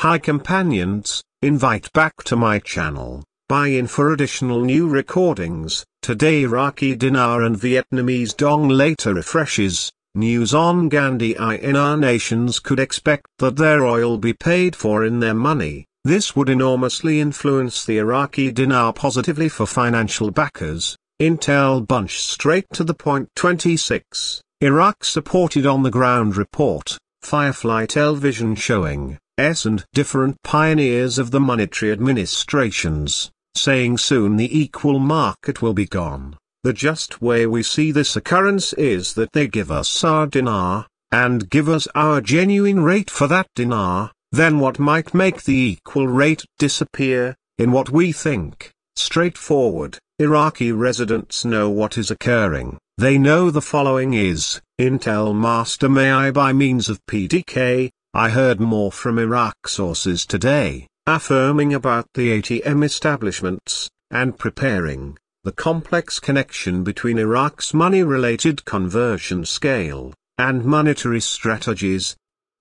Hi companions, invite back to my channel, buy in for additional new recordings, today Iraqi dinar and Vietnamese dong later refreshes, news on Gandhi I in our nations could expect that their oil be paid for in their money, this would enormously influence the Iraqi dinar positively for financial backers, Intel bunch straight to the point 26, Iraq supported on the ground report, Firefly television showing, S and different pioneers of the monetary administrations, saying soon the equal market will be gone. The just way we see this occurrence is that they give us our dinar, and give us our genuine rate for that dinar, then what might make the equal rate disappear, in what we think, straightforward, Iraqi residents know what is occurring, they know the following is, Intel Master may I by means of PDK, I heard more from Iraq sources today, affirming about the ATM establishments, and preparing, the complex connection between Iraq's money-related conversion scale, and monetary strategies,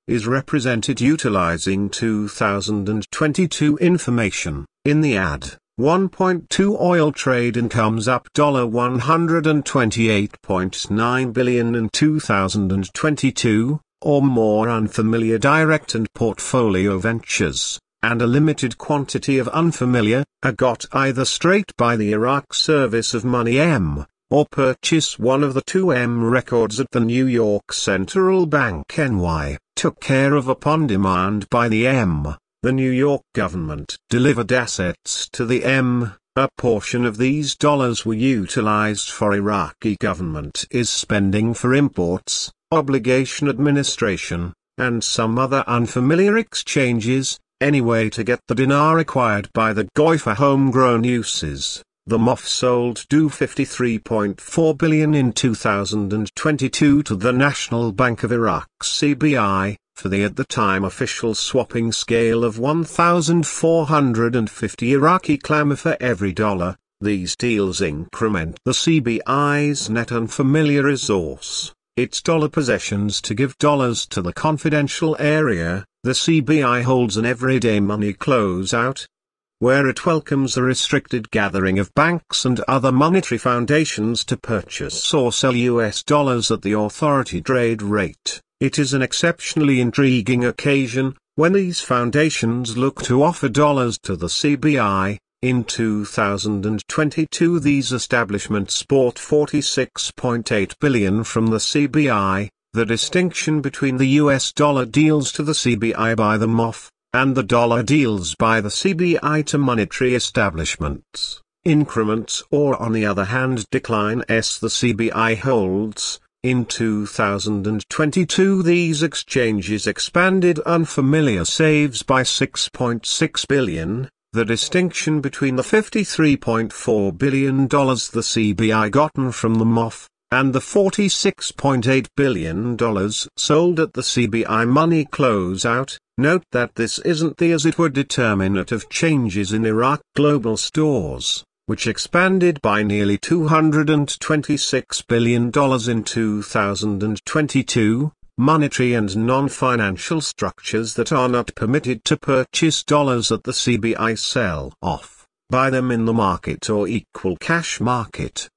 is represented utilizing 2022 information. In the ad, 1.2 oil trade incomes up 128.9 billion in 2022, or more unfamiliar direct and portfolio ventures, and a limited quantity of unfamiliar, are got either straight by the Iraq Service of Money M, or purchase one of the 2M records at the New York Central Bank NY took care of upon demand by the M. The New York government delivered assets to the M. A portion of these dollars were utilized for Iraqi government is spending for imports, obligation administration, and some other unfamiliar exchanges, anyway to get the dinar acquired by the GOI for homegrown uses. The MOF sold do 53.4 billion in 2022 to the National Bank of Iraq CBI, for the at the time official swapping scale of 1,450 Iraqi klamah for every dollar. These deals increment the CBI's net unfamiliar resource, its dollar possessions to give dollars to the confidential area, the CBI holds an everyday money closeout, where it welcomes a restricted gathering of banks and other monetary foundations to purchase or sell US dollars at the authority trade rate. It is an exceptionally intriguing occasion, when these foundations look to offer dollars to the CBI. In 2022 these establishments bought 46.8 billion from the CBI, the distinction between the US dollar deals to the CBI by the MOF, and the dollar deals by the CBI to monetary establishments, increments or on the other hand decline s the CBI holds, in 2022 these exchanges expanded unfamiliar saves by 6.6 billion, the distinction between the $53.4 billion the CBI gotten from the MOF, and the $46.8 billion sold at the CBI money closeout, note that this isn't the as it were determinant of changes in Iraq global stores, which expanded by nearly $226 billion in 2022, monetary and non-financial structures that are not permitted to purchase dollars at the CBI sell off, buy them in the market or equal cash market.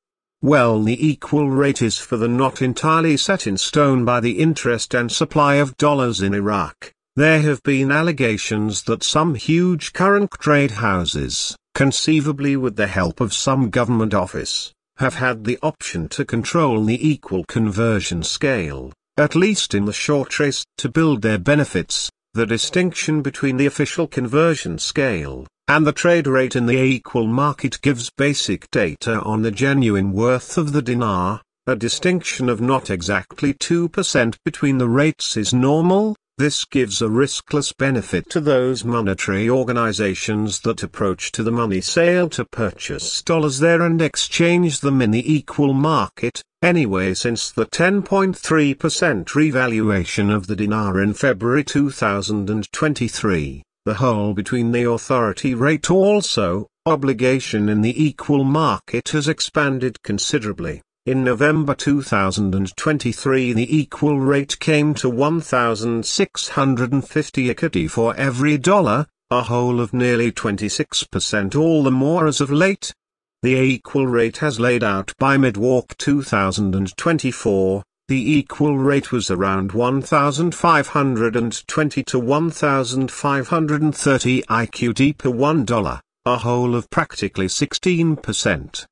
Well the equal rate is for the not entirely set in stone by the interest and supply of dollars in Iraq. There have been allegations that some huge current trade houses, conceivably with the help of some government office, have had the option to control the equal conversion scale, at least in the short race, to build their benefits, the distinction between the official conversion scale, and the trade rate in the equal market gives basic data on the genuine worth of the dinar, a distinction of not exactly 2% between the rates is normal, this gives a riskless benefit to those monetary organizations that approach to the money sale to purchase dollars there and exchange them in the equal market, anyway since the 10.3% revaluation of the dinar in February 2023. The hole between the authority rate also, obligation in the equal market has expanded considerably. In November 2023 the equal rate came to 1,650 equity for every dollar, a whole of nearly 26% all the more as of late. The equal rate has laid out by Midwalk 2024, the equal rate was around 1,520 to 1,530 IQD per $1, a whole of practically 16%.